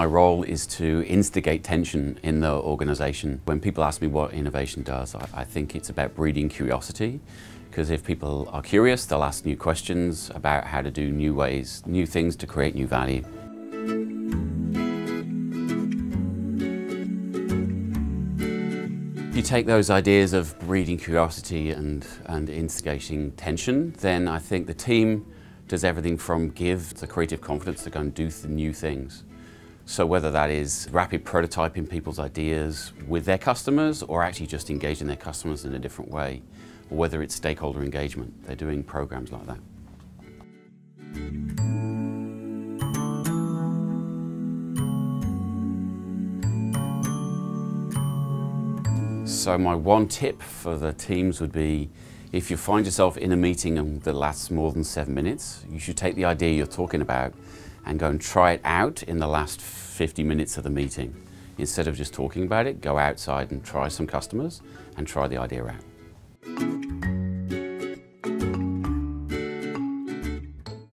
my role is to instigate tension in the organization. When people ask me what innovation does, I, I think it's about breeding curiosity. Because if people are curious, they'll ask new questions about how to do new ways, new things to create new value. If you take those ideas of breeding curiosity and, and instigating tension, then I think the team does everything from give the creative confidence to go and do new things. So whether that is rapid prototyping people's ideas with their customers or actually just engaging their customers in a different way, or whether it's stakeholder engagement, they're doing programs like that. So my one tip for the teams would be if you find yourself in a meeting that lasts more than seven minutes, you should take the idea you're talking about and go and try it out in the last 50 minutes of the meeting. Instead of just talking about it, go outside and try some customers and try the idea out.